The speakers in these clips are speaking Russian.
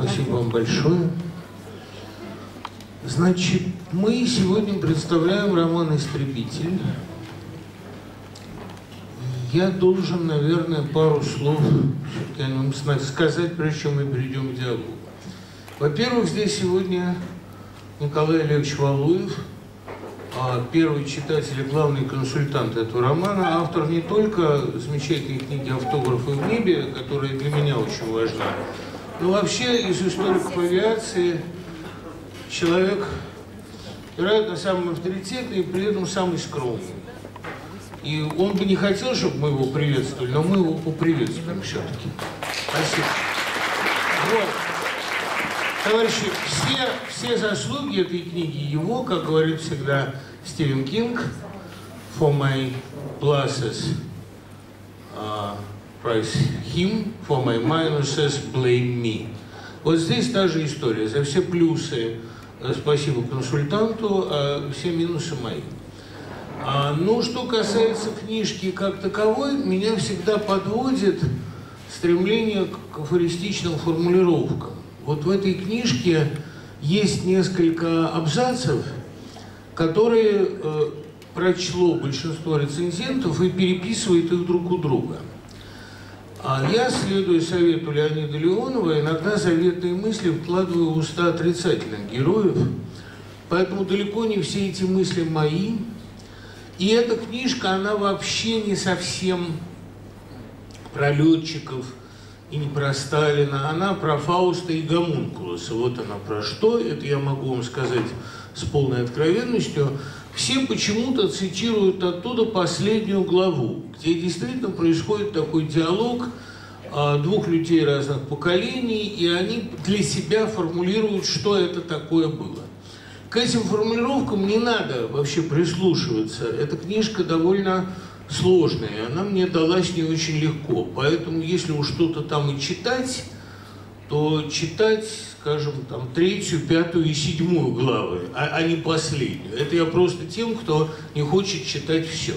Спасибо вам большое. Значит, мы сегодня представляем роман «Истребитель». Я должен, наверное, пару слов о нем сказать, прежде чем мы перейдем к диалогу. Во-первых, здесь сегодня Николай Олегович Валуев, а первый читатель и главный консультант этого романа, автор не только замечательной книги «Автографы в небе», которая для меня очень важна, но вообще из историков авиации человек, вероятно, самый авторитетный и при этом самый скромный. И он бы не хотел, чтобы мы его приветствовали, но мы его поприветствуем все-таки. Спасибо. Вот. Товарищи, все, все заслуги этой книги его, как говорит всегда Стивен Кинг, for my pluses, uh, price him, for my minuses, blame me. Вот здесь та же история. За все плюсы э, спасибо консультанту, а все минусы мои. А, ну, что касается книжки как таковой, меня всегда подводит стремление к афористичным формулировкам. Вот в этой книжке есть несколько абзацев, которые э, прочло большинство рецензентов и переписывает их друг у друга. А я, следуя совету Леонида Леонова, иногда заветные мысли вкладываю в уста отрицательных героев, поэтому далеко не все эти мысли мои, и эта книжка, она вообще не совсем про летчиков и не про Сталина, она про Фауста и Гомункулуса. Вот она про что, это я могу вам сказать с полной откровенностью. Все почему-то цитируют оттуда последнюю главу, где действительно происходит такой диалог а, двух людей разных поколений, и они для себя формулируют, что это такое было. К этим формулировкам не надо вообще прислушиваться. Эта книжка довольно сложная, она мне далась не очень легко. Поэтому, если уж что-то там и читать, то читать, скажем, там, третью, пятую и седьмую главы, а, а не последнюю. Это я просто тем, кто не хочет читать все.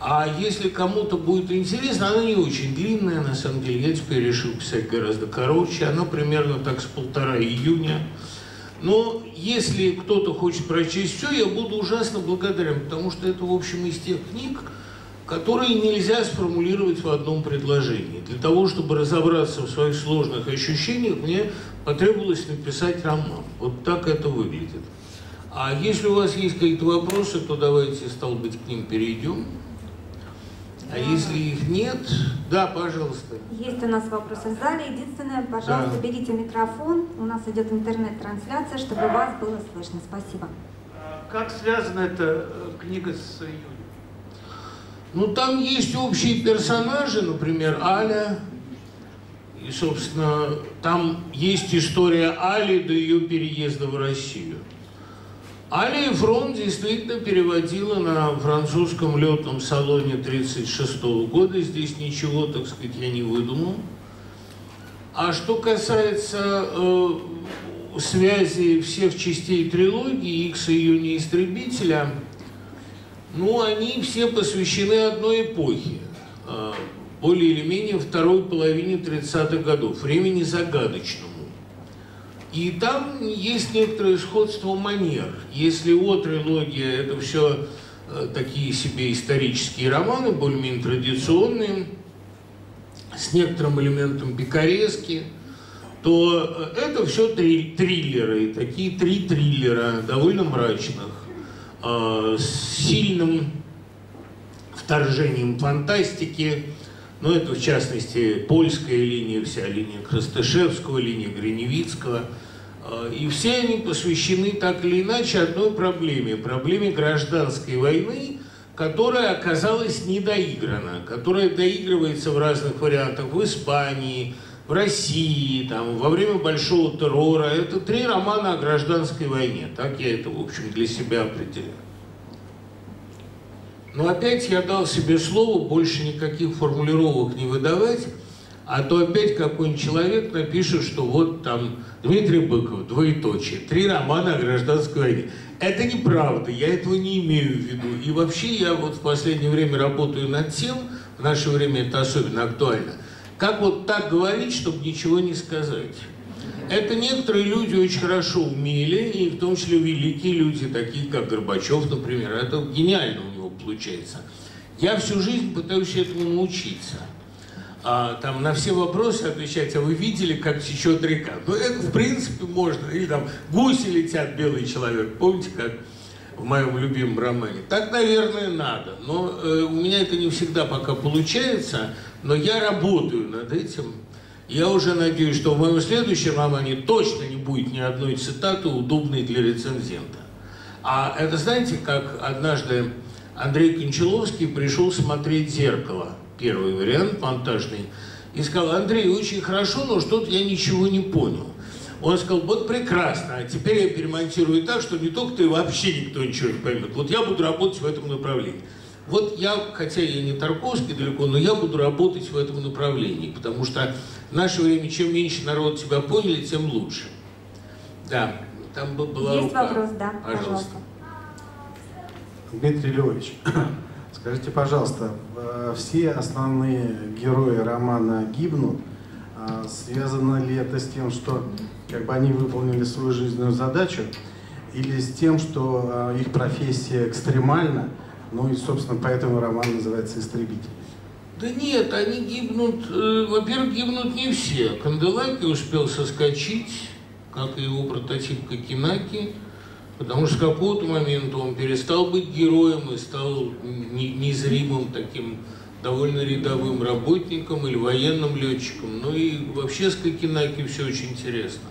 А если кому-то будет интересно, она не очень длинная, на самом деле. Я теперь решил писать гораздо короче. Она примерно так с полтора июня. Но если кто-то хочет прочесть все, я буду ужасно благодарен, потому что это, в общем, из тех книг, которые нельзя сформулировать в одном предложении. Для того, чтобы разобраться в своих сложных ощущениях, мне потребовалось написать роман. Вот так это выглядит. А если у вас есть какие-то вопросы, то давайте, стал быть, к ним перейдем. А если их нет, да, пожалуйста. Есть у нас вопросы в зале. Единственное, пожалуйста, да. берите микрофон. У нас идет интернет-трансляция, чтобы вас было слышно. Спасибо. А как связана эта э, книга с Юлей? Ну, там есть общие персонажи, например, Аля. И, собственно, там есть история Али до ее переезда в Россию. Алия Фрон действительно переводила на французском летном салоне 1936 года. Здесь ничего, так сказать, я не выдумал. А что касается э, связи всех частей трилогии X и Юни Истребителя, ну, они все посвящены одной эпохе, э, более или менее второй половине 30-х годов, времени загадочному. И там есть некоторое сходство манер. Если о трилогия это все э, такие себе исторические романы, более-менее традиционные, с некоторым элементом пикарески, то э, это все три, триллеры, такие три триллера, довольно мрачных, э, с сильным вторжением фантастики, ну, это, в частности, польская линия, вся линия Крастышевского, линия Гриневицкого – Э, и все они посвящены так или иначе одной проблеме, проблеме гражданской войны, которая оказалась недоиграна, которая доигрывается в разных вариантах в Испании, в России, там, во время Большого террора. Это три романа о гражданской войне. Так я это, в общем, для себя определяю. Но опять я дал себе слово больше никаких формулировок не выдавать, а то опять какой-нибудь человек напишет, что вот там Дмитрий Быков, двоеточие, три романа о гражданской войне. Это неправда, я этого не имею в виду. И вообще я вот в последнее время работаю над тем, в наше время это особенно актуально, как вот так говорить, чтобы ничего не сказать. это некоторые люди очень хорошо умели, и в том числе великие люди, такие как Горбачев, например. Это гениально получается. Я всю жизнь пытаюсь этому научиться. А, там на все вопросы отвечать, а вы видели, как течет река? Ну, это в принципе можно. Или там гуси летят, белый человек. Помните, как в моем любимом романе? Так, наверное, надо. Но э, у меня это не всегда пока получается, но я работаю над этим. Я уже надеюсь, что в моем следующем романе точно не будет ни одной цитаты, удобной для рецензента. А это знаете, как однажды Андрей Кончаловский пришел смотреть «Зеркало», первый вариант монтажный, и сказал, Андрей, очень хорошо, но что-то я ничего не понял. Он сказал, вот прекрасно, а теперь я перемонтирую так, что не только ты, вообще никто ничего не поймет. Вот я буду работать в этом направлении. Вот я, хотя я не Тарковский далеко, но я буду работать в этом направлении, потому что в наше время чем меньше народ тебя поняли, тем лучше. Да, там была Есть рука. вопрос, да, Пожалуйста. пожалуйста. Дмитрий Львович, скажите, пожалуйста, э, все основные герои романа гибнут. А Связано ли это с тем, что как бы они выполнили свою жизненную задачу, или с тем, что э, их профессия экстремальна, ну и, собственно, поэтому роман называется «Истребитель». Да нет, они гибнут, э, во-первых, гибнут не все. Канделаки успел соскочить, как и его прототип Кокинаки, потому что с какого-то момента он перестал быть героем и стал не- незримым таким довольно рядовым работником или военным летчиком. Ну и вообще с Кокинаки все очень интересно.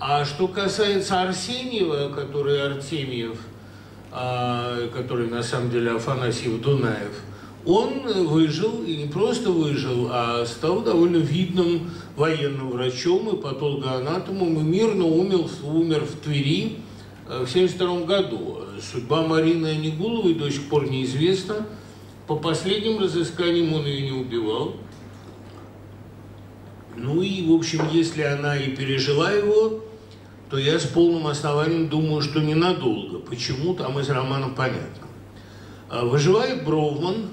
А что касается Арсеньева, который Артемьев, а, который на самом деле Афанасьев Дунаев, он выжил, и не просто выжил, а стал довольно видным военным врачом и патологоанатомом, и мирно умер, умер в Твери в 1972 году. Судьба Марины Анигуловой до сих пор неизвестна. По последним разысканиям он ее не убивал. Ну и, в общем, если она и пережила его, то я с полным основанием думаю, что ненадолго. Почему, там из романа понятно. А, Выживает Броуман.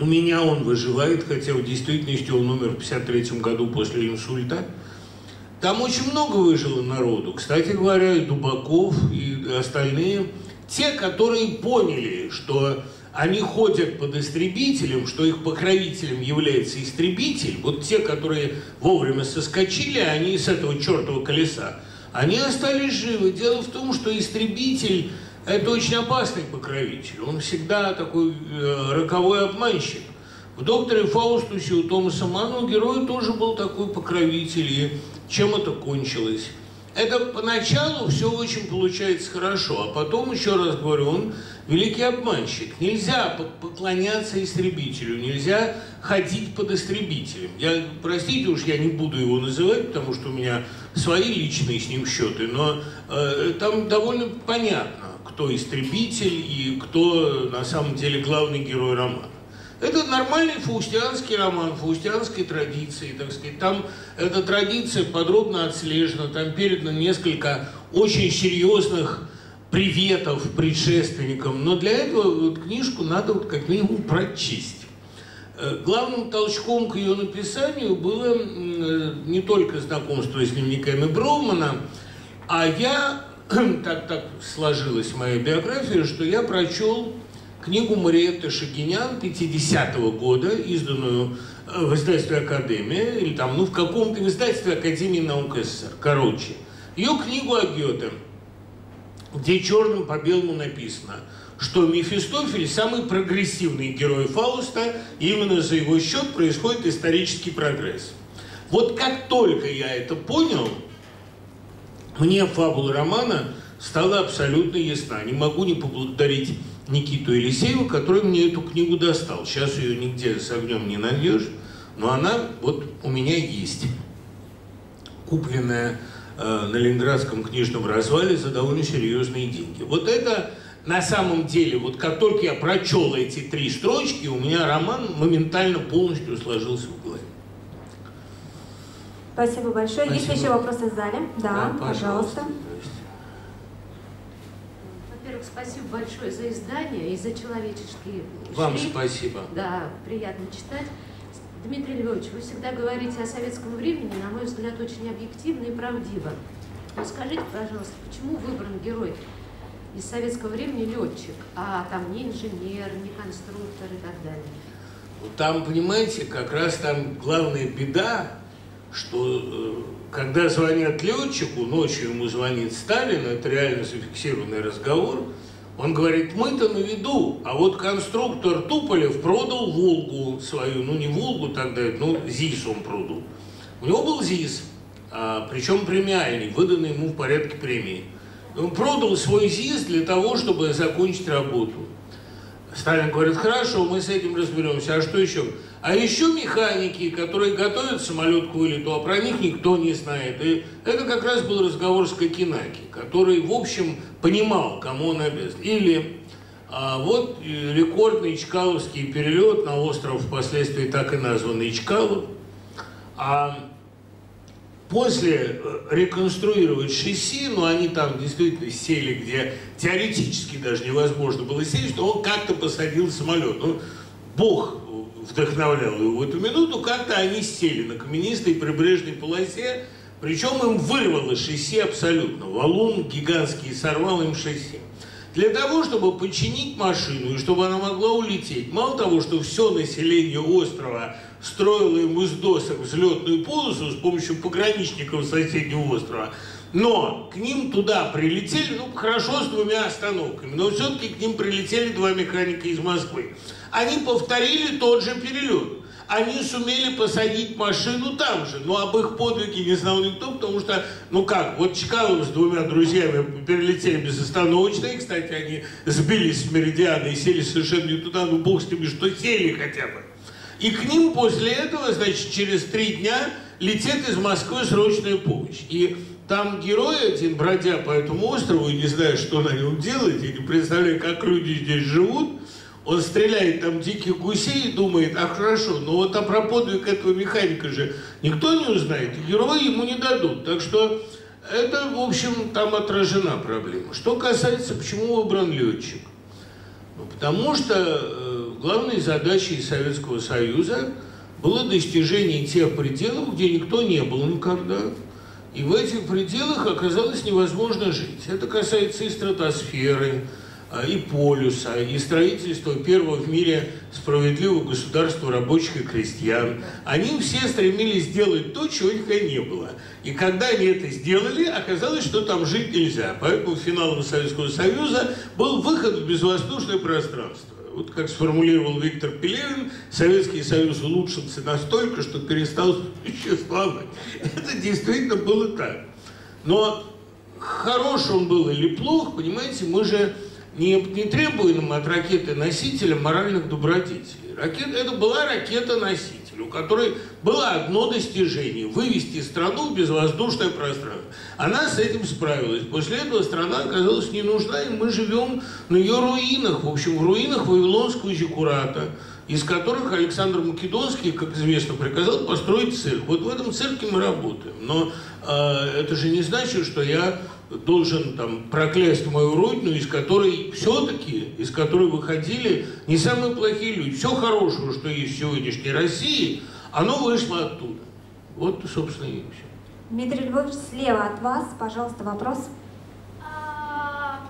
У меня он выживает, хотя в действительности он умер в 53 году после инсульта. Там очень много выжило народу. Кстати говоря, и Дубаков, и остальные. Те, которые поняли, что они ходят под истребителем, что их покровителем является истребитель, вот те, которые вовремя соскочили, они с этого чертова колеса, они остались живы. Дело в том, что истребитель – это очень опасный покровитель. Он всегда такой э, роковой обманщик. В «Докторе Фаустусе» у Томаса Манна у героя тоже был такой покровитель. И чем это кончилось? Это поначалу все очень получается хорошо, а потом, еще раз говорю, он великий обманщик. Нельзя по- поклоняться истребителю, нельзя ходить под истребителем. Я, простите уж, я не буду его называть, потому что у меня свои личные с ним счеты, но э, там довольно понятно, кто истребитель и кто на самом деле главный герой романа. Это нормальный фаустианский роман, фаустианской традиции, так сказать. Там эта традиция подробно отслежена, там передано несколько очень серьезных приветов предшественникам. Но для этого вот книжку надо вот как минимум прочесть. Э, Главным толчком к ее написанию было э, не только знакомство с дневниками Броумана, а я, так, так сложилась моя биография, что я прочел книгу Мариетты Шагинян 50-го года, изданную э, в издательстве «Академия», или там, ну, в каком-то издательстве Академии наук СССР, короче. Ее книгу о Гёте, где черным по белому написано, что Мефистофель самый прогрессивный герой Фауста, и именно за его счет происходит исторический прогресс. Вот как только я это понял, мне фабула романа стала абсолютно ясна. Не могу не поблагодарить Никиту Елисеева, который мне эту книгу достал. Сейчас ее нигде с огнем не найдешь, но она вот у меня есть. Купленная э, на Ленинградском книжном развале за довольно серьезные деньги. Вот это на самом деле, вот как только я прочел эти три строчки, у меня роман моментально полностью сложился в голове. Спасибо большое. Есть Спасибо. еще вопросы в зале? Да, пожалуйста. Здрасте. Во-первых, спасибо большое за издание и за человеческие Вам шрифт. спасибо. Да, приятно читать. Дмитрий Львович, вы всегда говорите о советском времени, на мой взгляд, очень объективно и правдиво. Но скажите, пожалуйста, почему выбран герой из советского времени летчик, а там не инженер, не конструктор и так далее? Там, понимаете, как раз там главная беда, что э, когда звонят летчику, ночью ему звонит Сталин, это реально зафиксированный разговор, он говорит, мы-то на виду, а вот конструктор Туполев продал Волгу свою, ну не Волгу тогда, ну ЗИС он продал. У него был ЗИС, а, причем премиальный, выданный ему в порядке премии. Он продал свой ЗИС для того, чтобы закончить работу. Сталин говорит, хорошо, мы с этим разберемся, а что еще? А еще механики, которые готовят самолет к вылету, а про них никто не знает. И это как раз был разговор с Кокинаки, который, в общем, понимал, кому он обязан. Или а, вот э, рекордный Чкаловский перелет на остров, впоследствии так и названный Чкалов. А после э, реконструировать шасси, но они там действительно сели, где теоретически даже невозможно было сесть, что он как-то посадил самолет. Ну, Бог вдохновлял его в эту минуту, как-то они сели на каменистой прибрежной полосе, причем им вырвало шасси абсолютно. Валун гигантский сорвал им шасси. Для того, чтобы починить машину и чтобы она могла улететь, мало того, что все население острова строило им из досок взлетную полосу с помощью пограничников соседнего острова, но к ним туда прилетели, ну, хорошо, с двумя остановками, но все-таки к ним прилетели два механика из Москвы. Они повторили тот же перелет они сумели посадить машину там же. Но об их подвиге не знал никто, потому что, ну как, вот Чкалов с двумя друзьями перелетели безостановочно, и, кстати, они сбились с меридиана и сели совершенно не туда, ну бог с ними, что сели хотя бы. И к ним после этого, значит, через три дня летит из Москвы срочная помощь. И там герой один, бродя по этому острову, и не зная, что на нем делать, и не представляя, как люди здесь живут, он стреляет там диких гусей и думает, а хорошо, но вот а про подвиг этого механика же никто не узнает, и герои ему не дадут. Так что это, в общем, там отражена проблема. Что касается, почему выбран летчик? Ну, потому что э, главной задачей Советского Союза было достижение тех пределов, где никто не был никогда. И в этих пределах оказалось невозможно жить. Это касается и стратосферы, а, и полюса, и строительство первого в мире справедливого государства рабочих и крестьян. Они все стремились сделать то, чего никогда не было. И когда они это сделали, оказалось, что там жить нельзя. Поэтому финалом Советского Союза был выход в безвоздушное пространство. Вот как сформулировал Виктор Пелевин, Советский Союз улучшился настолько, что перестал существовать. Это действительно было так. Но хорош он был или плох, понимаете, мы же не, не требуем от ракеты-носителя моральных добродетелей. Ракета, это была ракета-носитель, у которой было одно достижение – вывести страну в безвоздушное пространство. Она с этим справилась. После этого страна оказалась не нужна, и мы живем на ее руинах. В общем, в руинах Вавилонского Зиккурата, из которых Александр Македонский, как известно, приказал построить цирк. Вот в этом цирке мы работаем. Но э, это же не значит, что я должен там проклясть мою родину, из которой все-таки, из которой выходили не самые плохие люди. Все хорошее, что есть в сегодняшней России, оно вышло оттуда. Вот, собственно, и все. Дмитрий Львович, слева от вас, пожалуйста, вопрос. А,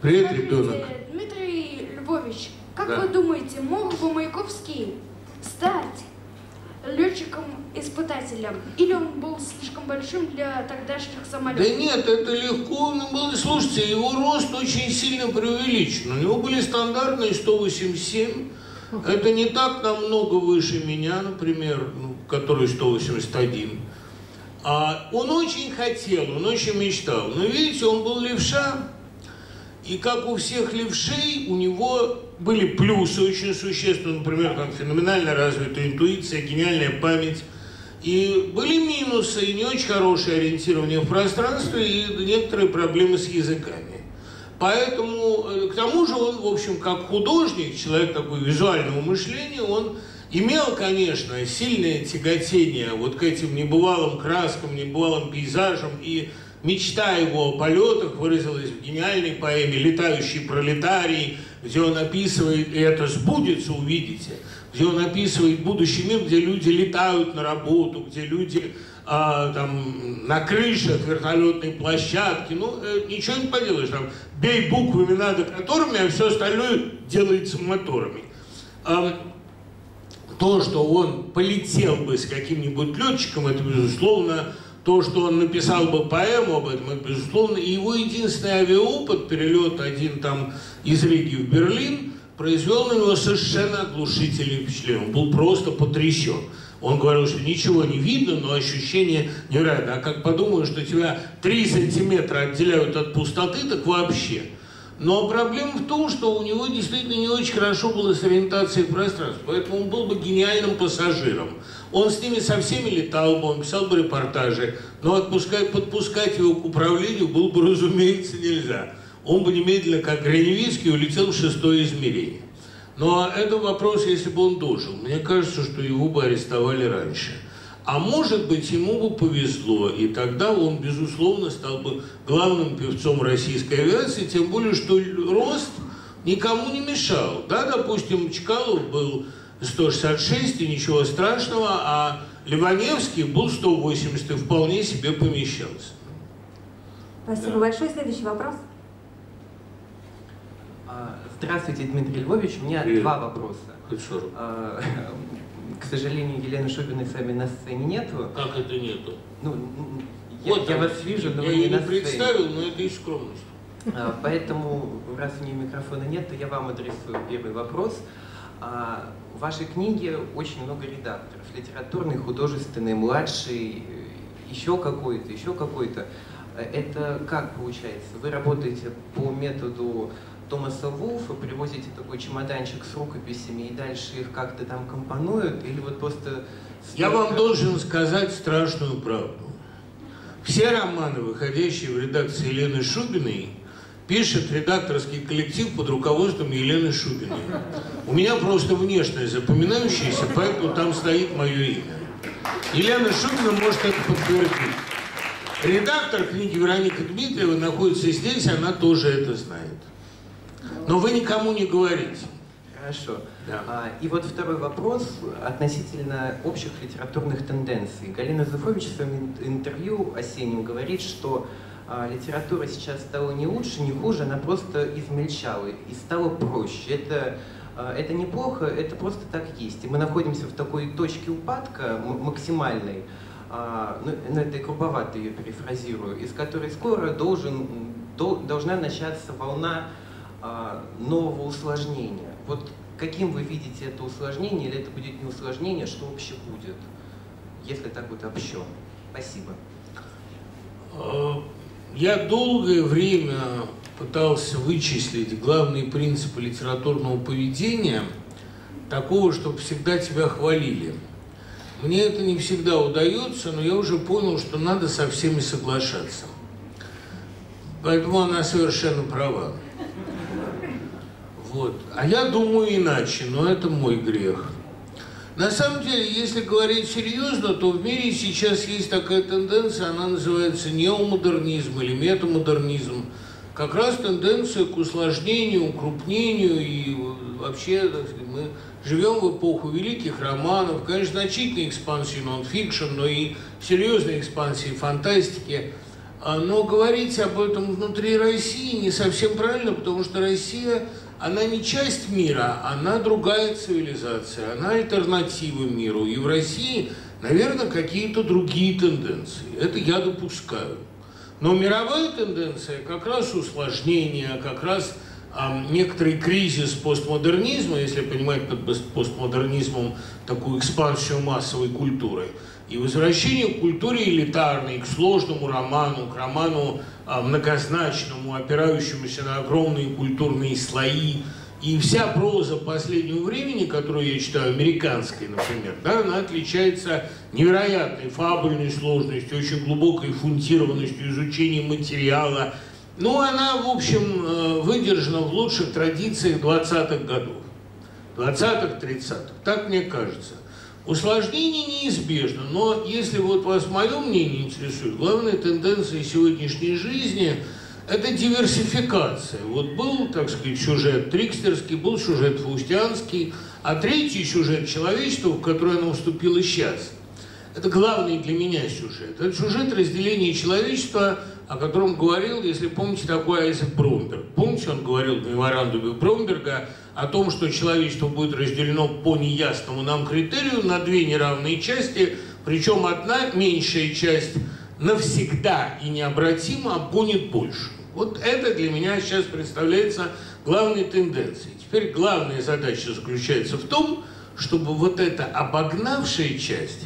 Привет, смотрите, ребенок. Дмитрий Львович, как Да. вы думаете, мог бы Маяковский стать летчиком-испытателем? Или он был слишком большим для тогдашних самолетов? Да нет, это легко ну, было. Слушайте, его рост очень сильно преувеличен. У него были стандартные 187. Это не так намного выше меня, например, ну, который 181. А он очень хотел, он очень мечтал. Но видите, он был левша, и как у всех левшей, у него были плюсы очень существенные, например, там феноменально развитая интуиция, гениальная память. И были минусы, и не очень хорошее ориентирование в пространстве, и некоторые проблемы с языками. Поэтому, э, к тому же он, в общем, как художник, человек такой визуального мышления, он имел, конечно, сильное тяготение вот к этим небывалым краскам, небывалым пейзажам, и мечта его о полетах выразилась в гениальной поэме «Летающий пролетарий», где он описывает, и это сбудется, увидите, где он описывает будущий мир, где люди летают на работу, где люди а, там, на крышах вертолетной площадки. Ну, э, ничего не поделаешь. Там, бей буквами надо которыми, а все остальное делается моторами. А, то, что он полетел бы с каким-нибудь летчиком, это, безусловно, то, что он написал бы поэму об этом, это, безусловно, его единственный авиаопыт, перелет один там из Риги в Берлин, произвел на него совершенно оглушительное впечатление. Он был просто потрясен. Он говорил, что ничего не видно, но ощущение невероятно. А как подумаю, что тебя 3 сантиметра отделяют от пустоты, так вообще. Но проблема в том, что у него действительно не очень хорошо было с ориентацией в пространстве, поэтому он был бы гениальным пассажиром. Он с ними со всеми летал бы, он писал бы репортажи, но отпускать, подпускать его к управлению было бы, разумеется, нельзя. Он бы немедленно, как Граневицкий, улетел в шестое измерение. Но это вопрос, если бы он дожил. Мне кажется, что его бы арестовали раньше. А может быть, ему бы повезло, и тогда он, безусловно, стал бы главным певцом российской авиации, тем более, что рост никому не мешал. Да, допустим, Чкалов был 166, и ничего страшного, а Ливаневский был 180, и вполне себе помещался. Спасибо да. большое. Следующий вопрос. А, здравствуйте, Дмитрий Львович. У меня Привет. два вопроса. Хорошо. К сожалению, Елены Шубиной с вами на сцене нету. Как это нету? Ну, я, вот я вас вижу, но я вы не на сцене. представил, но это и скромность. А, поэтому, раз у нее микрофона нет, то я вам адресую первый вопрос. А, в вашей книге очень много редакторов. Литературный, художественный, младший, еще какой-то, еще какой-то. Это как получается? Вы работаете по методу Томаса Вулфа, привозите такой чемоданчик с рукописями и дальше их как-то там компонуют, или вот просто... Я вам должен сказать страшную правду. Все романы, выходящие в редакции Елены Шубиной, пишет редакторский коллектив под руководством Елены Шубиной. У меня просто внешность запоминающаяся, поэтому там стоит мое имя. Елена Шубина может это подтвердить. Редактор книги Вероника Дмитриева находится здесь, она тоже это знает. Но вы никому не говорите. Хорошо. Да. А, и вот второй вопрос относительно общих литературных тенденций. Галина Зуфович в своем интервью осеннем говорит, что а, литература сейчас стала не лучше, не хуже, она просто измельчала и стала проще. Это, а, это неплохо, это просто так есть. И мы находимся в такой точке упадка максимальной, а, ну, ну это грубовато ее перефразирую, из которой скоро должен, до, должна начаться волна нового усложнения. Вот каким вы видите это усложнение, или это будет не усложнение, что вообще будет, если так вот общо? Спасибо. А, я долгое время пытался вычислить главные принципы литературного поведения, такого, чтобы всегда тебя хвалили. Мне это не всегда удается, но я уже понял, что надо со всеми соглашаться. Поэтому она совершенно права. Вот. А я думаю иначе, но это мой грех. На самом деле, если говорить серьезно, то в мире сейчас есть такая тенденция, она называется неомодернизм или метамодернизм. Как раз тенденция к усложнению, укрупнению и вообще сказать, мы живем в эпоху великих романов, конечно, значительной экспансии нон-фикшн, но и серьезной экспансии фантастики. А, но говорить об этом внутри России не совсем правильно, потому что Россия она не часть мира, она другая цивилизация, она альтернатива миру. И в России, наверное, какие-то другие тенденции. Это я допускаю. Но мировая тенденция как раз усложнение, как раз а, некоторый кризис постмодернизма, если понимать под постмодернизмом такую экспансию массовой культуры – и возвращение к культуре элитарной, к сложному роману, к роману а, многозначному, опирающемуся на огромные культурные слои. И вся проза последнего времени, которую я читаю, американская, например, да, она отличается невероятной фабульной сложностью, очень глубокой фунтированностью изучения материала. Но она, в общем, э, выдержана в лучших традициях 20-х годов. 20-х, 30-х. Так мне кажется. Усложнение неизбежно, но если вот вас мое мнение интересует, главная тенденция сегодняшней жизни – это диверсификация. Вот был, так сказать, сюжет трикстерский, был сюжет фаустианский, А третий сюжет человечества, в который оно вступило сейчас, это главный для меня сюжет. Это сюжет разделения человечества, о котором говорил, если помните, такой Айзек Бромберг. Помните, он говорил в меморандуме Бромберга о том, что человечество будет разделено по неясному нам критерию на две неравные части, причем одна меньшая часть навсегда и необратимо обгонит больше. Вот это для меня сейчас представляется главной тенденцией. Теперь главная задача заключается в том, чтобы вот эта обогнавшая часть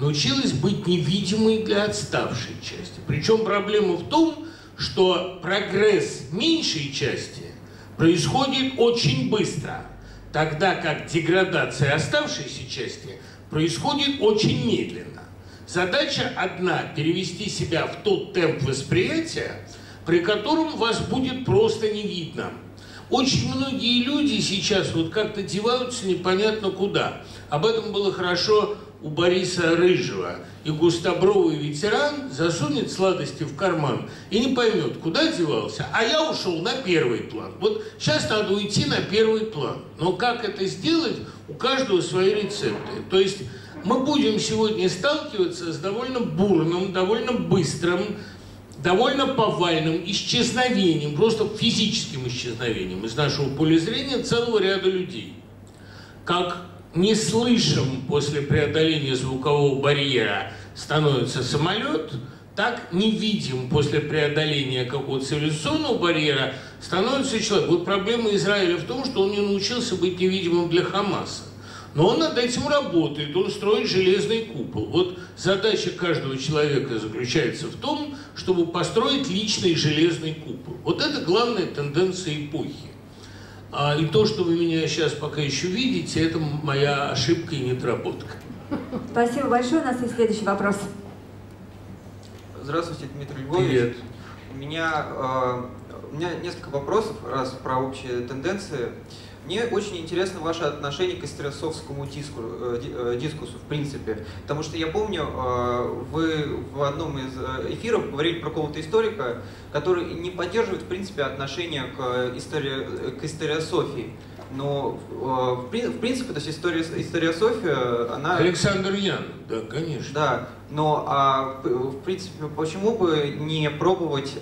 научилась быть невидимой для отставшей части. Причем проблема в том, что прогресс меньшей части происходит очень быстро, тогда как деградация оставшейся части происходит очень медленно. Задача одна – перевести себя в тот темп восприятия, при котором вас будет просто не видно – очень многие люди сейчас вот как-то деваются непонятно куда. Об этом было хорошо у Бориса Рыжего. И густобровый ветеран засунет сладости в карман и не поймет, куда девался. А я ушел на первый план. Вот сейчас надо уйти на первый план. Но как это сделать, у каждого свои рецепты. То есть мы будем сегодня сталкиваться с довольно бурным, довольно быстрым, довольно повальным исчезновением, просто физическим исчезновением из нашего поля зрения целого ряда людей. Как не слышим после преодоления звукового барьера становится самолет, так не видим после преодоления какого-то цивилизационного барьера становится человек. Вот проблема Израиля в том, что он не научился быть невидимым для Хамаса. Но он над этим работает, он строит железный купол. Вот задача каждого человека заключается в том, чтобы построить личный железный купол. Вот это главная тенденция эпохи. А, и то, что вы меня сейчас пока еще видите, это моя ошибка и недоработка. Спасибо большое. У нас есть следующий вопрос. Здравствуйте, Дмитрий Львович. Привет. У меня, э, у меня несколько вопросов, раз про общие тенденции. Мне очень интересно ваше отношение к исторосовскому диску, э, э, дискусу, в принципе. Потому что я помню, э, вы в одном из эфиров говорили про какого-то историка, который не поддерживает, в принципе, отношение к, истории, к историософии. Но, в принципе, то есть история, историософия, она... Александр Ян, да, конечно. Да, но, а, в принципе, почему бы не пробовать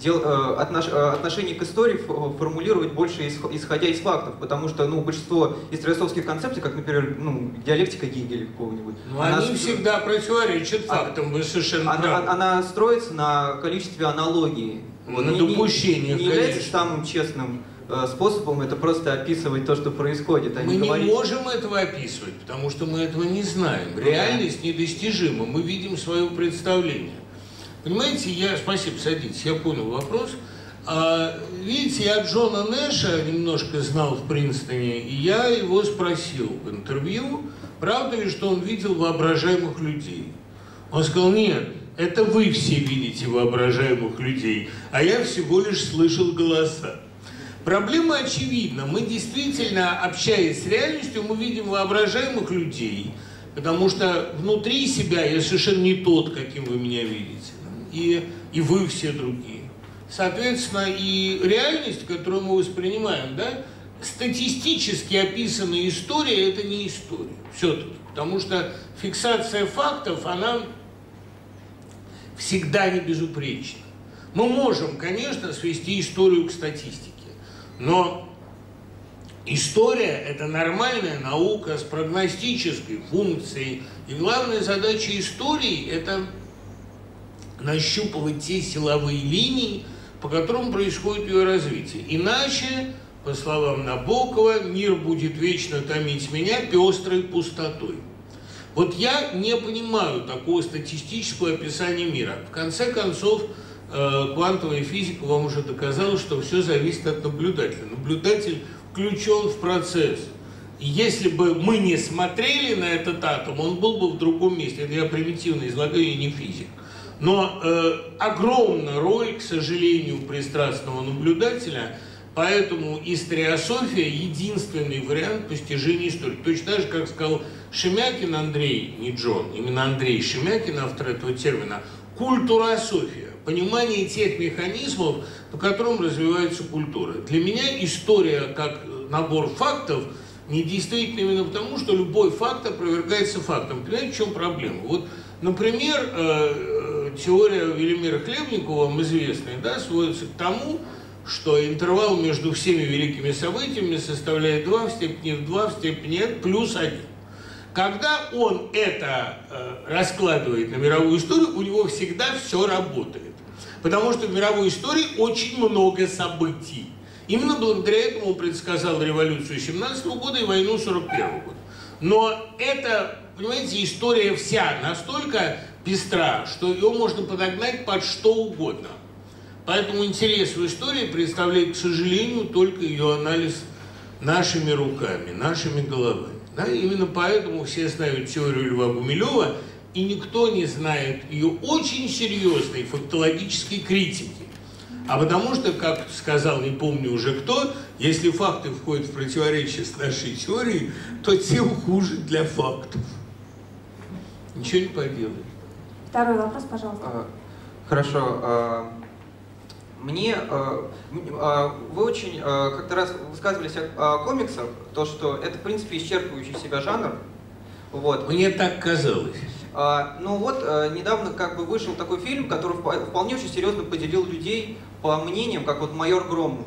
дел, э, отнош, э, отношение к истории формулировать больше исходя из фактов, потому что ну, большинство историосовских концепций, как, например, ну, диалектика Гегеля какого-нибудь... Ну, она, они всегда противоречат а, фактам, вы совершенно она, правы. Она строится на количестве аналогий. Вот, на допущениях, Не, не является самым честным э, способом это просто описывать то, что происходит, а мы не говорить... не можем этого описывать, потому что мы этого не знаем. Ну Реальность недостижима, мы видим свое представление. Понимаете, я, спасибо, садитесь, я понял вопрос. А, видите, я Джона Нэша немножко знал в Принстоне, и я его спросил в интервью, правда ли, что он видел воображаемых людей. Он сказал, нет, это вы все видите воображаемых людей, а я всего лишь слышал голоса. Проблема очевидна. Мы действительно, общаясь с реальностью, мы видим воображаемых людей, потому что внутри себя я совершенно не тот, каким вы меня видите и, и вы все другие. Соответственно, и реальность, которую мы воспринимаем, да, статистически описанная история – это не история. Все-таки. Потому что фиксация фактов, она всегда не безупречна. Мы можем, конечно, свести историю к статистике, но история – это нормальная наука с прогностической функцией. И главная задача истории – это нащупывать те силовые линии, по которым происходит ее развитие. Иначе, по словам Набокова, мир будет вечно томить меня пестрой пустотой. Вот я не понимаю такого статистического описания мира. В конце концов, э, квантовая физика вам уже доказала, что все зависит от наблюдателя. Наблюдатель включен в процесс. Если бы мы не смотрели на этот атом, он был бы в другом месте. Это я примитивно излагаю, я не физик. Но э, огромная роль, к сожалению, пристрастного наблюдателя, поэтому историософия – единственный вариант постижения истории. Точно так же, как сказал Шемякин Андрей, не Джон, именно Андрей Шемякин, автор этого термина, культурософия – понимание тех механизмов, по которым развивается культура. Для меня история как набор фактов недействительно именно потому, что любой факт опровергается фактом. Понимаете, в чем проблема? Вот, например, э, теория Велимира Хлебникова, вам известная, да, сводится к тому, что интервал между всеми великими событиями составляет 2 в степени в 2 в степени n плюс 1. Когда он это э, раскладывает на мировую историю, у него всегда все работает. Потому что в мировой истории очень много событий. Именно благодаря этому он предсказал революцию 17 года и войну 41 года. Но это, понимаете, история вся настолько пестра, что ее можно подогнать под что угодно. Поэтому интерес в истории представляет, к сожалению, только ее анализ нашими руками, нашими головами. Да? Именно поэтому все знают теорию Льва Гумилева, и никто не знает ее очень серьезной фактологической критики. А потому что, как сказал, не помню уже кто, если факты входят в противоречие с нашей теорией, то тем хуже для фактов. Ничего не поделаешь. Второй вопрос, пожалуйста. А, хорошо. А, мне а, вы очень как-то раз высказывались о комиксах, то, что это, в принципе, исчерпывающий себя жанр. Вот. Мне так казалось. Ну вот, недавно как бы вышел такой фильм, который вполне очень серьезно поделил людей по мнениям, как вот «Майор Гром».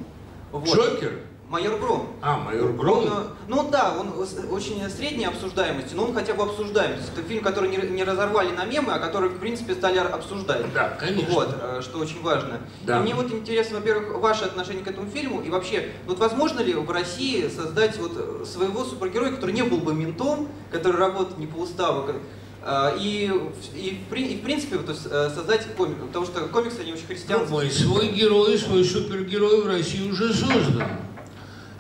Вот. Джокер? Майор Гром. А, Майор Гром? Он, э, ну да, он очень средней обсуждаемости, но он хотя бы обсуждаем. То есть это фильм, который не, не разорвали на мемы, а который, в принципе, стали обсуждать. Да, конечно. Вот, э, что очень важно. Да. И мне вот интересно, во-первых, ваше отношение к этому фильму, и вообще, вот возможно ли в России создать вот э, своего супергероя, который не был бы ментом, который работает не по уставу, и, и, и в принципе то есть, создать комик, потому что комиксы они очень христианские. Ну, мой свой герой, свой супергерой в России уже создан.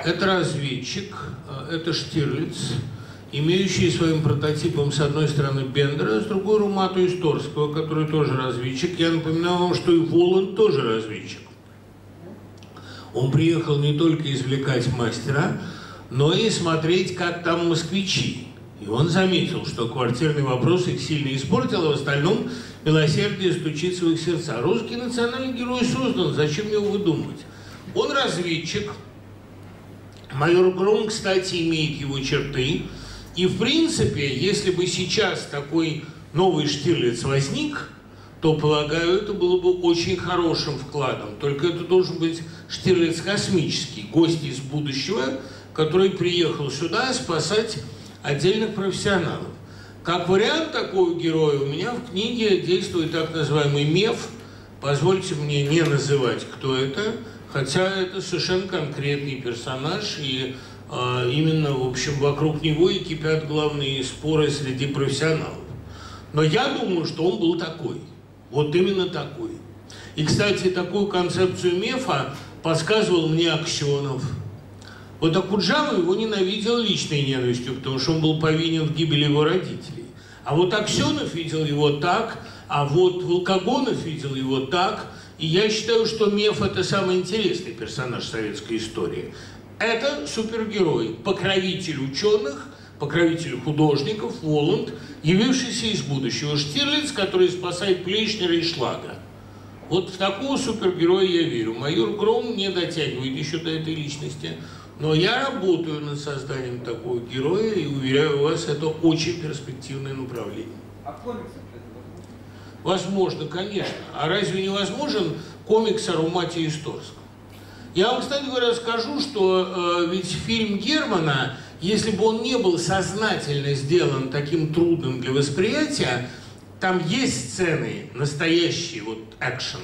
Это разведчик, э, это Штирлиц, имеющий своим прототипом с одной стороны Бендера, а с другой Румату Исторского, который тоже разведчик. Я напоминаю вам, что и Воланд тоже разведчик. Он приехал не только извлекать мастера, но и смотреть, как там москвичи. И он заметил, что квартирный вопрос их сильно испортил, а в остальном милосердие стучится в их сердца. Русский национальный герой создан, зачем его выдумывать? Он разведчик, Майор Гром, кстати, имеет его черты. И, в принципе, если бы сейчас такой новый Штирлиц возник, то, полагаю, это было бы очень хорошим вкладом. Только это должен быть Штирлиц космический, гость из будущего, который приехал сюда спасать отдельных профессионалов. Как вариант такого героя у меня в книге действует так называемый МЕФ. Позвольте мне не называть, кто это – Хотя это совершенно конкретный персонаж, и э, именно, в общем, вокруг него и кипят главные споры среди профессионалов. Но я думаю, что он был такой. Вот именно такой. И, кстати, такую концепцию мефа подсказывал мне Аксенов. Вот Акуджава его ненавидел личной ненавистью, потому что он был повинен в гибели его родителей. А вот Аксенов видел его так, а вот Волкогонов видел его так – я считаю, что Меф – это самый интересный персонаж советской истории. Это супергерой, покровитель ученых, покровитель художников, Воланд, явившийся из будущего. Штирлиц, который спасает Плейшнера и Шлага. Вот в такого супергероя я верю. Майор Гром не дотягивает еще до этой личности. Но я работаю над созданием такого героя и уверяю вас, это очень перспективное направление. А комиксы Возможно, конечно. А разве невозможен комикс о Румате Исторском? Я вам, кстати говоря, скажу, что э, ведь фильм Германа, если бы он не был сознательно сделан таким трудным для восприятия, там есть сцены, настоящий вот экшен,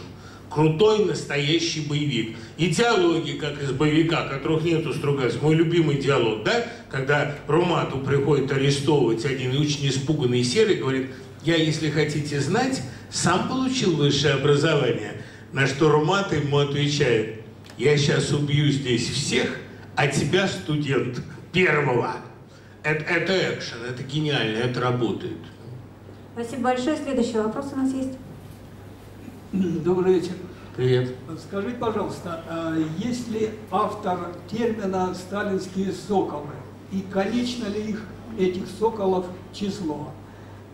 крутой настоящий боевик. И диалоги, как из боевика, которых нету Стругацкого. Мой любимый диалог, да, когда Румату приходит арестовывать один очень испуганный серый, говорит, я, если хотите знать, сам получил высшее образование. На что Румат ему отвечает, я сейчас убью здесь всех, а тебя, студент, первого. Это, это экшен, это гениально, это работает. Спасибо большое. Следующий вопрос у нас есть. Добрый вечер. Привет. Скажите, пожалуйста, а есть ли автор термина «сталинские соколы» и конечно ли их, этих соколов, число?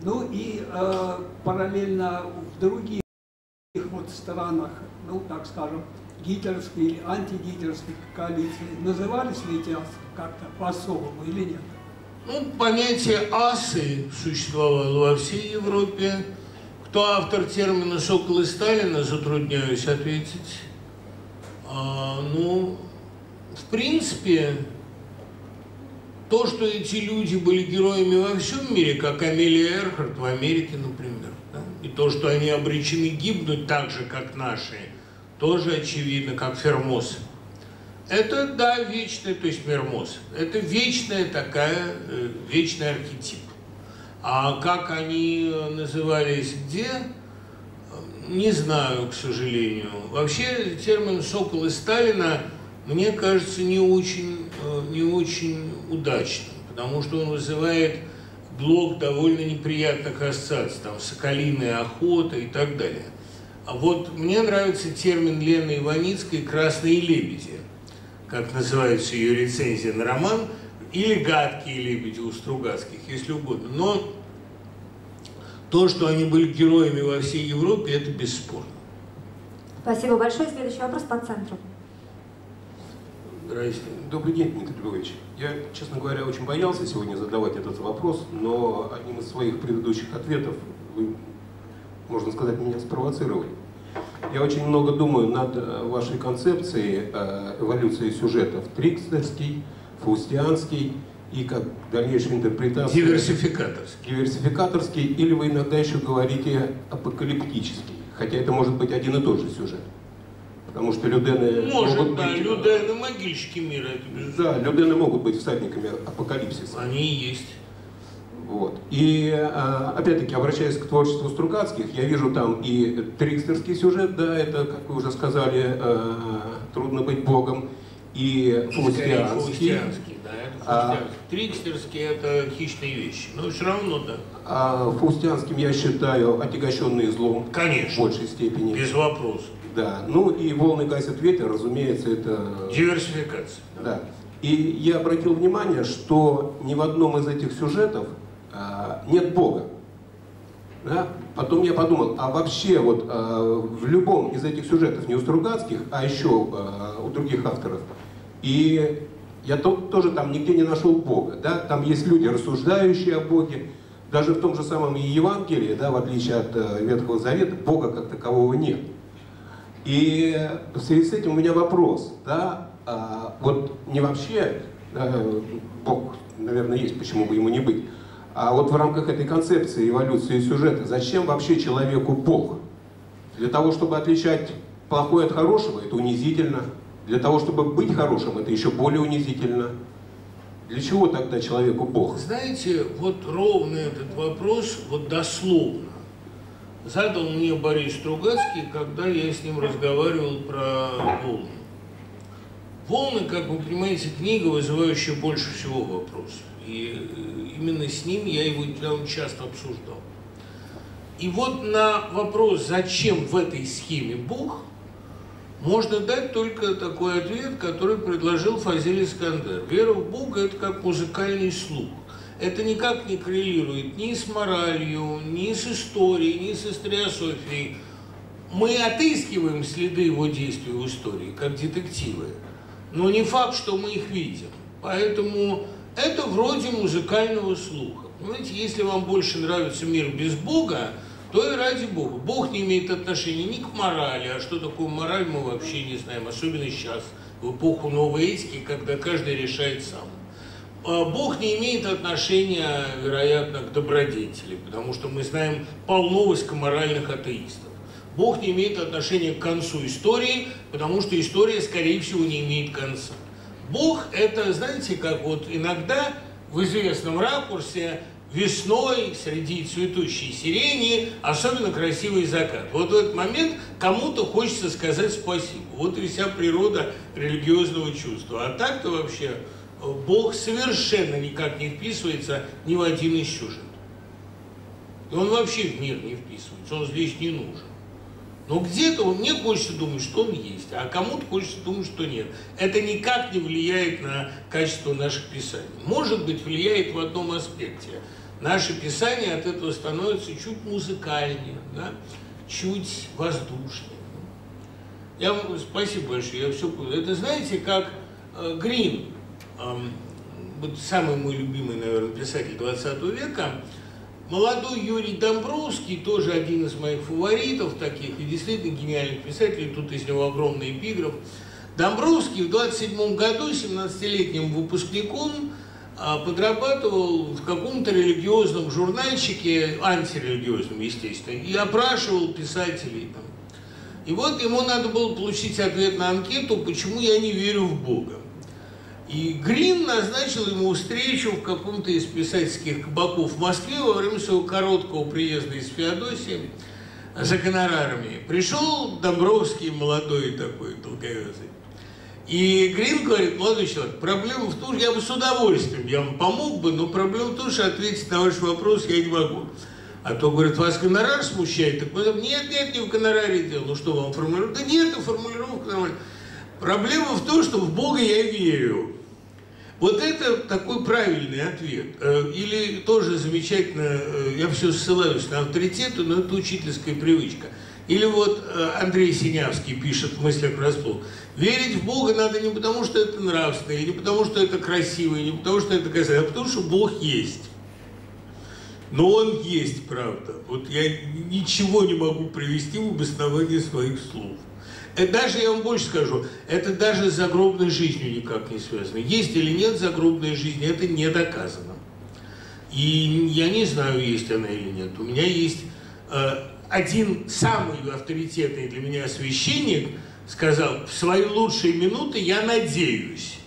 Ну и э, параллельно в других вот странах, ну так скажем, гитлеровской или антигитлеровской коалиции. Назывались ли асы как-то по-особому или нет? Ну, понятие асы существовало во всей Европе. Кто автор термина «Сокол и Сталина», затрудняюсь ответить. А, ну, в принципе, то, что эти люди были героями во всем мире, как Амелия Эрхард в Америке, например, да? и то, что они обречены гибнуть так же, как наши, тоже очевидно, как Фермосы. Это, да, вечное, то есть Мермоз. Это вечная такая, э, вечный архетип. А как они назывались где, не знаю, к сожалению. Вообще термин «сокол» и Сталина, мне кажется, не очень, э, не очень удачным, потому что он вызывает блок довольно неприятных ассоциаций, там, соколиная охота и так далее. А вот мне нравится термин Лены Иваницкой «красные лебеди», как называется ее рецензия на роман, или «гадкие лебеди» у Стругацких, если угодно. Но то, что они были героями во всей Европе, это бесспорно. Спасибо большое. Следующий вопрос по центру. Здрасте. Добрый день, Дмитрий Львович. Я, честно говоря, очень боялся сегодня задавать этот вопрос, но одним из своих предыдущих ответов вы, можно сказать, меня спровоцировали. Я очень много думаю над э, вашей концепцией э, эволюции сюжетов. Трикстерский, фаустианский и как дальнейшая интерпретация... Диверсификаторский. Диверсификаторский, или вы иногда еще говорите апокалиптический. Хотя это может быть один и тот же сюжет. Потому что людены Может, могут да, быть... людены могильщики мира. Да, людены могут быть всадниками апокалипсиса. Они и есть. Вот. И а, опять-таки, обращаясь к творчеству Стругацких, я вижу там и трикстерский сюжет, да, это, как вы уже сказали, а, трудно быть богом, и фаустианский. да, это А-. Трикстерский это хищные вещи, но все равно, да. А фаустианским я считаю отягощенные злом Конечно. в большей степени. Без вопросов. Да. Ну и волны гасят ветер, разумеется, это... Диверсификация. Да. И я обратил внимание, что ни в одном из этих сюжетов а, нет Бога. Да? Потом я подумал, а вообще вот а, в любом из этих сюжетов, не у Стругацких, а еще а, у других авторов, и я то- тоже там нигде не нашел Бога. Да? Там есть люди, рассуждающие о Боге. Даже в том же самом Евангелии, да, в отличие от э, Ветхого Завета, Бога как такового нет. И в связи с этим у меня вопрос, да, а, вот не вообще э, Бог, наверное, есть, почему бы ему не быть, а вот в рамках этой концепции эволюции сюжета, зачем вообще человеку Бог? Для того, чтобы отличать плохое от хорошего, это унизительно. Для того, чтобы быть хорошим, это еще более унизительно. Для чего тогда человеку Бог? Знаете, вот ровно этот вопрос, вот дословно, задал мне Борис Стругацкий, когда я с ним разговаривал про волны. Волны, как вы понимаете, книга, вызывающая больше всего вопросов. И э, именно с ним я его довольно часто обсуждал. И вот на вопрос, зачем в этой схеме Бог, можно дать только такой ответ, который предложил Фазиль Искандер. Вера в Бога – это как музыкальный слух. Это никак не коррелирует ни с моралью, ни с историей, ни с историософией. Мы отыскиваем следы его действий в истории, как детективы, но не факт, что мы их видим. Поэтому это вроде музыкального слуха. Понимаете, если вам больше нравится мир без Бога, то и ради Бога. Бог не имеет отношения ни к морали, а что такое мораль, мы вообще не знаем, особенно сейчас, в эпоху новой этики, когда каждый решает сам. А Бог не имеет отношения, вероятно, к добродетели, потому что мы знаем полно высокоморальных атеистов. Бог не имеет отношения к концу истории, потому что история, скорее всего, не имеет конца. Бог – это, знаете, как вот иногда в известном ракурсе весной среди цветущей сирени особенно красивый закат. Вот в этот момент кому-то хочется сказать спасибо. Вот и вся природа религиозного чувства. А так-то вообще Бог совершенно никак не вписывается ни в один из сюжетов. И он вообще в мир не вписывается, он здесь не нужен. Но где-то он, мне хочется думать, что он есть, а кому-то хочется думать, что нет. Это никак не влияет на качество наших писаний. Может быть, влияет в одном аспекте. Наше писание от этого становится чуть музыкальнее, да? чуть воздушнее. Я вам спасибо большое, я все понял. Это знаете, как э, Грин, э, вот самый мой любимый, наверное, писатель 20 века, молодой Юрий Домбровский, тоже один из моих фаворитов таких, и действительно гениальный писатель, тут из него огромный эпиграф. Домбровский в 27 году 17-летним выпускником а, подрабатывал в каком-то религиозном журнальчике, антирелигиозном, естественно, и опрашивал писателей там, и вот ему надо было получить ответ на анкету, почему я не верю в Бога. И Грин назначил ему встречу в каком-то из писательских кабаков в Москве во время своего короткого приезда из Феодосии за гонорарами. Пришел Домбровский, молодой такой, долговязый. И Грин говорит, молодой человек, проблема в том, что я бы с удовольствием, я вам помог бы, но проблема в том, что ответить на ваш вопрос я не могу. А то, говорит, вас гонорар смущает. Так мы нет, нет, не в гонораре дело. Ну что вам формулировка? Да нет, формулировка нормальная. Проблема в том, что в Бога я верю. Вот это такой правильный ответ. Э, или тоже замечательно, э, я все ссылаюсь на авторитеты, но это учительская привычка. Или вот э, Андрей Синявский пишет в мыслях расплох. Верить в Бога надо не потому, что это нравственно, или не потому, что это красиво, и не потому, что это красиво, а потому, что Бог есть. Но он есть, правда. Вот я ничего не могу привести в обоснование своих слов. Это даже, я вам больше скажу, это даже с загробной жизнью никак не связано. Есть или нет загробной жизни, это не доказано. И я не знаю, есть она или нет. У меня есть э, один самый авторитетный для меня священник, сказал, в свои лучшие минуты я надеюсь.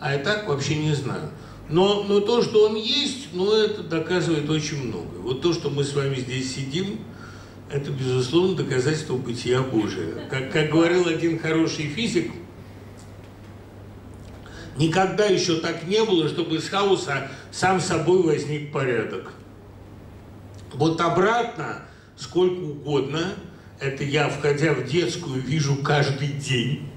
А я так вообще не знаю. Но, но то, что он есть, ну, это доказывает очень много. Вот то, что мы с вами здесь сидим, это, безусловно, доказательство бытия Божия. Как, как говорил один хороший физик, никогда еще так не было, чтобы из хаоса сам собой возник порядок. Вот обратно, сколько угодно, это я, входя в детскую, вижу каждый день.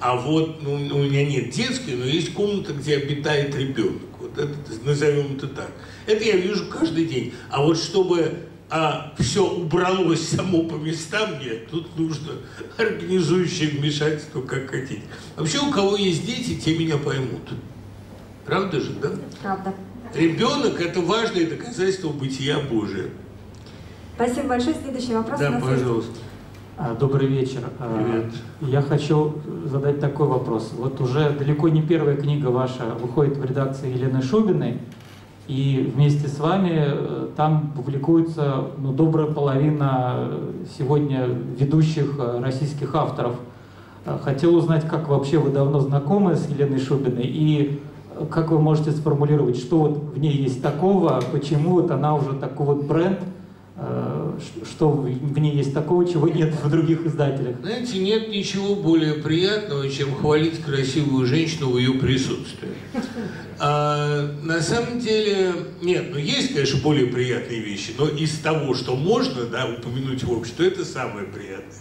А вот ну, у меня нет детской, но есть комната, где обитает ребенок. Вот это, назовем это так. Это я вижу каждый день. А вот чтобы а, все убралось само по местам, нет, тут нужно организующее вмешательство, как хотите. Вообще, у кого есть дети, те меня поймут. Правда же, да? Правда. Ребенок – это важное доказательство бытия Божия. Спасибо большое. Следующий вопрос. Да, пожалуйста. А, добрый вечер. А, Привет. Я хочу задать такой вопрос. Вот уже далеко не первая книга ваша выходит в редакции Елены Шубиной, и вместе с вами э, там публикуется ну, добрая половина сегодня ведущих э, российских авторов. Э, хотел узнать, как вообще вы давно знакомы с Еленой Шубиной и как вы можете сформулировать, что вот в ней есть такого, почему вот она уже такой вот бренд – Э, что в ней есть такого, чего нет в других издателях? Знаете, нет ничего более приятного, чем хвалить красивую женщину в ее присутствии. А, на самом деле, нет, ну есть, конечно, более приятные вещи, но из того, что можно да, упомянуть в обществе, это самое приятное.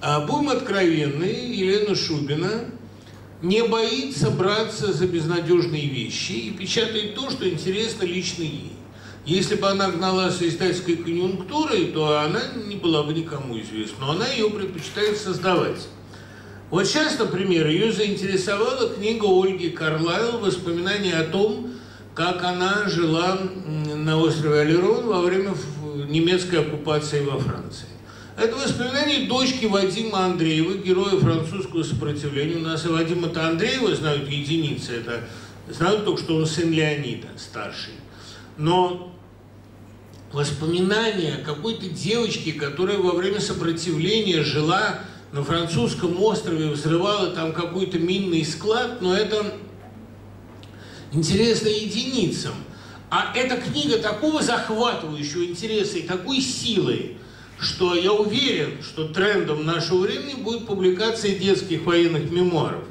А будем откровенны, Елена Шубина не боится браться за безнадежные вещи и печатает то, что интересно лично ей. Если бы она гналась издательской конъюнктурой, то она не была бы никому известна, но она ее предпочитает создавать. Вот сейчас, например, ее заинтересовала книга Ольги Карлайл «Воспоминания о том, как она жила на острове Алерон во время немецкой оккупации во Франции. Это воспоминания дочки Вадима Андреева, героя французского сопротивления. У нас и Вадима-то Андреева знают единицы, это знают только, что он сын Леонида, старший. Но воспоминания какой-то девочки, которая во время сопротивления жила на французском острове, взрывала там какой-то минный склад, но это интересно единицам. А эта книга такого захватывающего интереса и такой силы, что я уверен, что трендом нашего времени будет публикация детских военных мемуаров.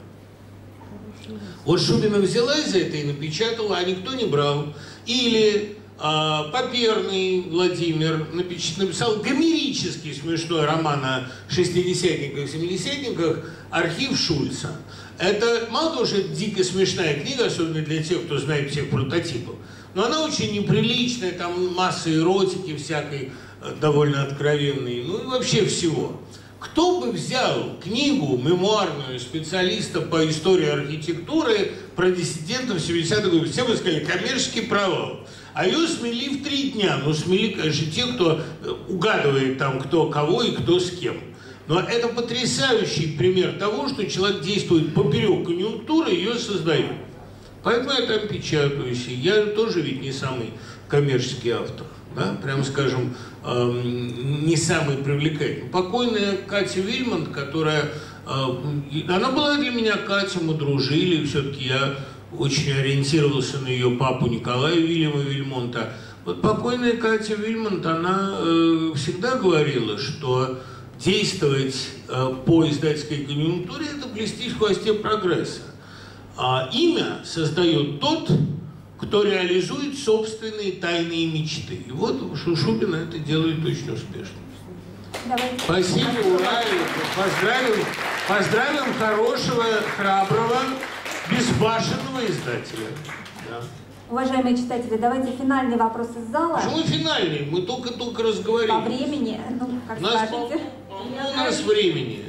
Вот Шубина взялась за это и напечатала, а никто не брал. Или а, Поперный Владимир написал гомерический смешной роман о шестидесятниках, семидесятниках «Архив Шульца». Это, мало того, что это дико смешная книга, особенно для тех, кто знает всех прототипов, но она очень неприличная, там масса эротики всякой, э, довольно откровенной, ну и вообще всего. Кто бы взял книгу мемуарную специалиста по истории архитектуры про диссидентов 70-х годов, все бы сказали, коммерческий провал. А ее смели в три дня. Ну, смели, конечно, те, кто э, угадывает там, кто кого и кто с кем. Но это потрясающий пример того, что человек действует поперек конъюнктуры и ее создает. Поэтому я там печатаюсь. И я тоже ведь не самый коммерческий автор. Да? Прямо скажем, эм, не самый привлекательный. Покойная Катя Вильмонт, которая... Э, она была для меня Катя, мы дружили, все-таки я очень ориентировался на ее папу Николая Вильяма Вильмонта. Вот покойная Катя Вильмонт, она э, всегда говорила, что действовать э, по издательской конъюнктуре – это плести в хвосте прогресса. А имя создает тот, кто реализует собственные тайные мечты. И вот Шушубина это делает очень успешно. Давайте. Спасибо, ура! Поздравим, поздравим хорошего, храброго, безбашенного издателя. Да. Уважаемые читатели, давайте финальный вопрос из зала. Почему финальный? Мы только-только разговаривали. По времени, ну, как у нас скажете. У нас времени.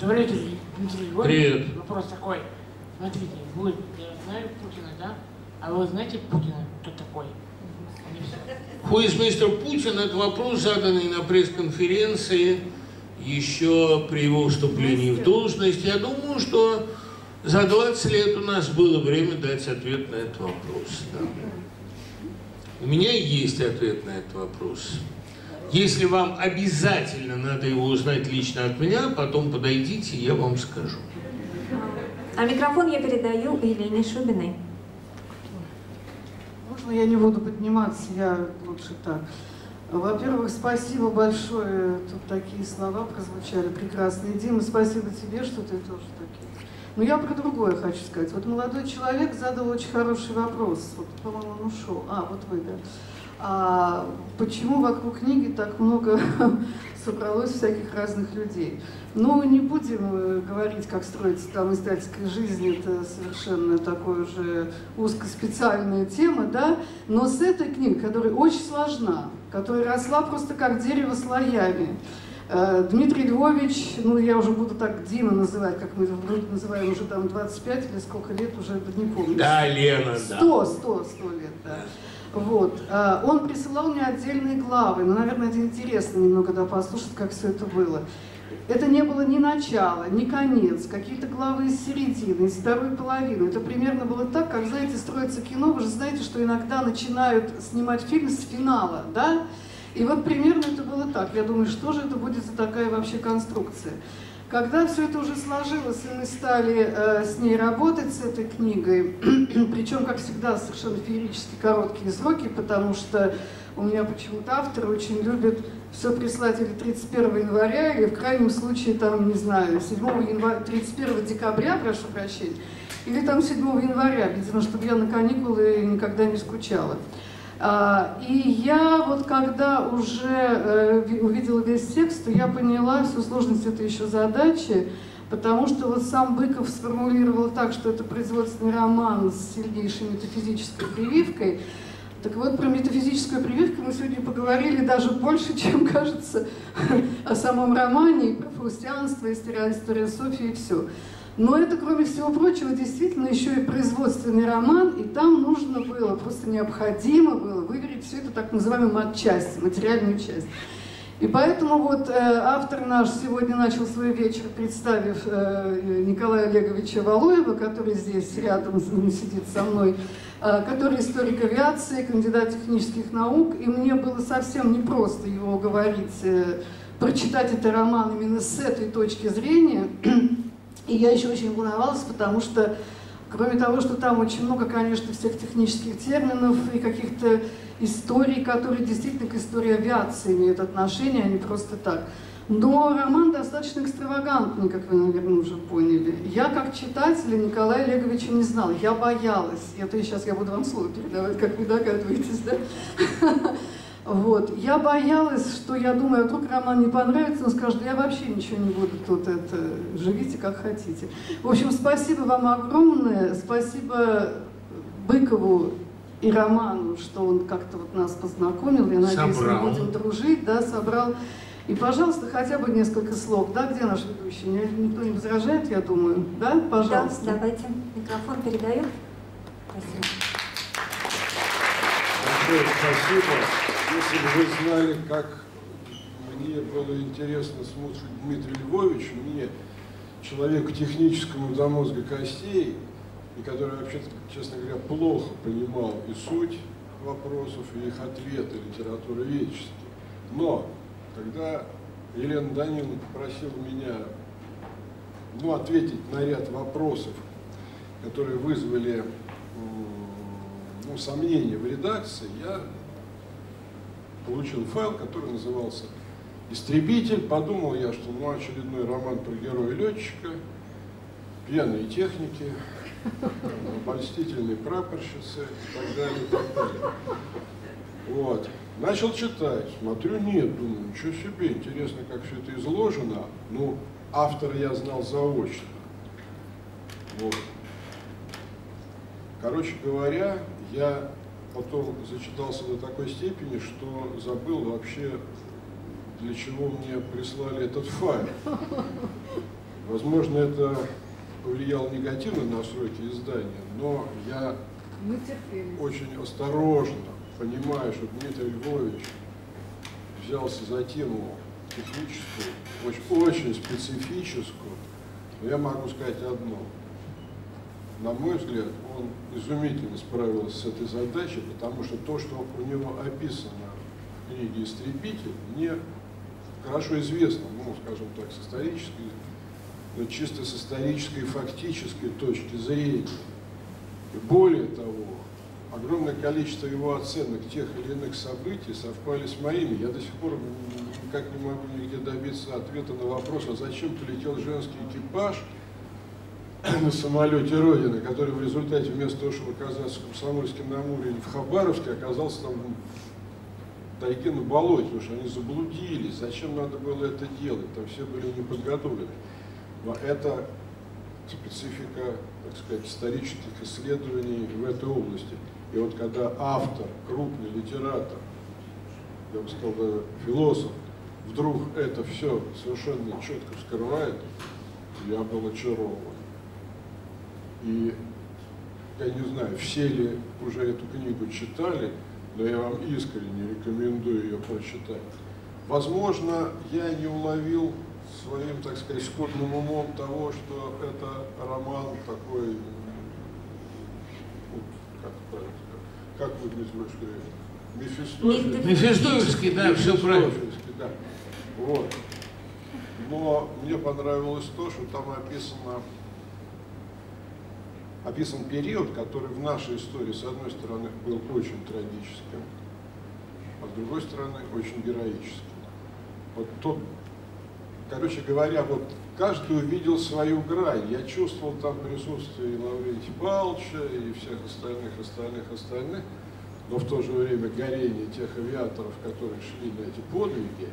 Добрый день, Дмитрий. Привет. Вопрос такой. Смотрите, вы знаете Путина, да? А вы знаете Путина, кто такой? Хуиз мистер Путин – это вопрос, заданный на пресс-конференции еще при его вступлении в должность. Я думаю, что за 20 лет у нас было время дать ответ на этот вопрос. Да. У меня есть ответ на этот вопрос. Если вам обязательно надо его узнать лично от меня, потом подойдите, я вам скажу. А микрофон я передаю Елене Шубиной. Можно я не буду подниматься, я лучше так. Во-первых, спасибо большое, тут такие слова прозвучали прекрасные. Дима, спасибо тебе, что ты тоже такие. Но я про другое хочу сказать. Вот молодой человек задал очень хороший вопрос. Вот, по-моему, он ушел. А, вот вы, да. А почему вокруг книги так много собралось всяких разных людей? Ну, не будем э, говорить, как строится там издательская жизнь, это совершенно такая уже узкоспециальная тема, да, но с этой книгой, которая очень сложна, которая росла просто как дерево слоями, Дмитрий Львович, ну я уже буду так Дима называть, как мы в группе называем, уже там 25 или сколько лет, уже не помню. Да, Лена, 100, да. 100, 100, 100 лет, да. Вот. Э, он присылал мне отдельные главы, но, наверное, это интересно немного да, послушать, как все это было. Это не было ни начало, ни конец, какие-то главы из середины, из второй половины. Это примерно было так, как, знаете, строится кино. Вы же знаете, что иногда начинают снимать фильм с финала, да? И вот примерно это было так. Я думаю, что же это будет за такая вообще конструкция. Когда все это уже сложилось, и мы стали э, с ней работать, с этой книгой, причем, как всегда, совершенно феерически короткие сроки, потому что у меня почему-то авторы очень любят все прислать или 31 января, или в крайнем случае, там, не знаю, 7 января, 31 декабря, прошу прощения, или там 7 января, видимо, чтобы я на каникулы никогда не скучала. А, и я вот когда уже э, увидела весь текст, то я поняла всю сложность этой еще задачи, потому что вот сам Быков сформулировал так, что это производственный роман с сильнейшей метафизической прививкой. Так вот, про метафизическую прививку мы сегодня поговорили даже больше, чем кажется о самом романе, и про фаустианство, история, история Софии и все. Но это, кроме всего прочего, действительно еще и производственный роман, и там нужно было, просто необходимо было выверить все это так называемую матчасть, материальную часть. И поэтому вот э, автор наш сегодня начал свой вечер, представив э, Николая Олеговича Валуева, который здесь рядом сидит со мной, э, который историк авиации, кандидат технических наук, и мне было совсем непросто его говорить, э, прочитать этот роман именно с этой точки зрения, и я еще очень волновалась, потому что, кроме того, что там очень много, конечно, всех технических терминов и каких-то историй, которые действительно к истории авиации имеют отношение, а не просто так. Но роман достаточно экстравагантный, как вы, наверное, уже поняли. Я, как читатель, Николая Олеговича не знала. Я боялась. Это сейчас я буду вам слово передавать, как вы догадываетесь, да? Вот. Я боялась, что я думаю, а вдруг роман не понравится, он скажет, я вообще ничего не буду тут, это, живите как хотите. В общем, спасибо вам огромное, спасибо Быкову и Роману, что он как-то вот нас познакомил, я надеюсь, собрал. мы будем дружить, да, собрал. И, пожалуйста, хотя бы несколько слов. Да, где наш ведущий? Никто не возражает, я думаю. Да, пожалуйста. Да, давайте. Микрофон передаю. Спасибо. Большое спасибо. Если бы вы знали, как мне было интересно слушать Дмитрия Львовича, мне, человеку техническому до мозга костей, и который вообще, честно говоря, плохо понимал и суть вопросов, и их ответы литературы вечески. Но когда Елена Даниловна попросила меня ну, ответить на ряд вопросов, которые вызвали ну, сомнения в редакции, я получил файл, который назывался «Истребитель». Подумал я, что ну, очередной роман про героя-летчика, пьяные техники, обольстительные прапорщицы и так далее, и так далее. Вот. Начал читать, смотрю, нет, думаю, ничего себе, интересно, как все это изложено. Ну, автора я знал заочно. Вот. Короче говоря, я потом зачитался до такой степени, что забыл вообще, для чего мне прислали этот файл. Возможно, это повлияло негативно на сроки издания, но я очень осторожно понимаю, что Дмитрий Львович взялся за тему техническую, очень, очень специфическую, но я могу сказать одно. На мой взгляд, он изумительно справился с этой задачей, потому что то, что у него описано в книге «Истребитель», мне хорошо известно, ну, скажем так, с исторической, но чисто с исторической и фактической точки зрения. И более того, огромное количество его оценок тех или иных событий совпали с моими. Я до сих пор никак не могу нигде добиться ответа на вопрос, а зачем полетел женский экипаж на самолете Родины, который в результате вместо того, чтобы оказаться в Комсомольске на Амуре или в Хабаровске, оказался там в тайге на болоте, потому что они заблудились. Зачем надо было это делать? Там все были неподготовлены. Но это специфика, так сказать, исторических исследований в этой области. И вот когда автор, крупный литератор, я бы сказал, даже философ, вдруг это все совершенно четко вскрывает, я был очарован. И я не знаю, все ли уже эту книгу читали, но я вам искренне рекомендую ее прочитать. Возможно, я не уловил своим, так сказать, скудным умом того, что это роман такой, как как вы, Дмитрий Мефистофель? Мефистофельский, да, все правильно. Да. Вот. Но мне понравилось то, что там описано, описан период, который в нашей истории, с одной стороны, был очень трагическим, а с другой стороны, очень героическим. Вот тот, короче говоря, вот каждый увидел свою грань. Я чувствовал там присутствие и Лаврентия Павловича, и всех остальных, остальных, остальных, но в то же время горение тех авиаторов, которые шли на эти подвиги.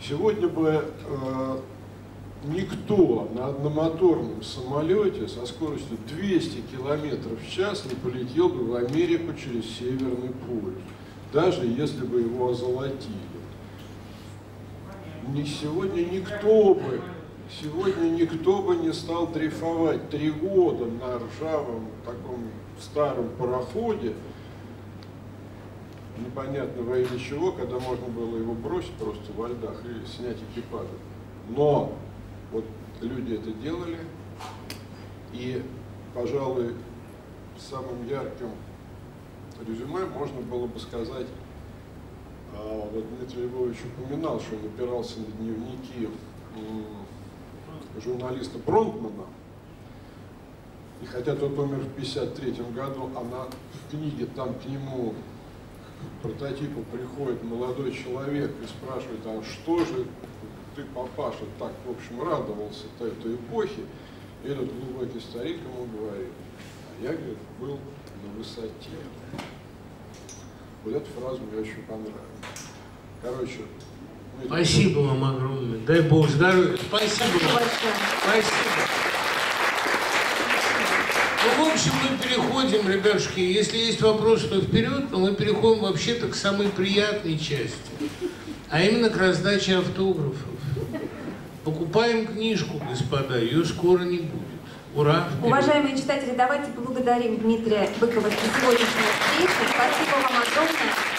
Сегодня бы э, никто на одномоторном самолете со скоростью 200 километров в час не полетел бы в Америку через Северный полюс, даже если бы его озолотили ни сегодня никто бы, сегодня никто бы не стал дрейфовать три года на ржавом таком старом пароходе, непонятно во имя чего, когда можно было его бросить просто во льдах и снять экипажи. Но вот люди это делали, и, пожалуй, самым ярким резюме можно было бы сказать а вот Дмитрий Львович упоминал, что он опирался на дневники журналиста Бронтмана, и хотя тот умер в 1953 году, она в книге там к нему к прототипу приходит молодой человек и спрашивает, а что же ты, папаша, так, в общем, радовался-то этой эпохе? И этот глубокий старик ему говорит, а я, говорит, был на высоте. Вот эту фразу мне очень понравилась. Короче. Спасибо вам огромное. Дай Бог здоровья. Спасибо вам. Спасибо. Ну, в общем, мы переходим, ребятушки, если есть вопросы, то вперед, но мы переходим вообще-то к самой приятной части. а именно к раздаче автографов. Покупаем книжку, господа, ее скоро не будет. Ура! вперед. Уважаемые читатели, давайте поблагодарим Дмитрия Быкова за сегодняшнюю встречу. Спасибо вам огромное.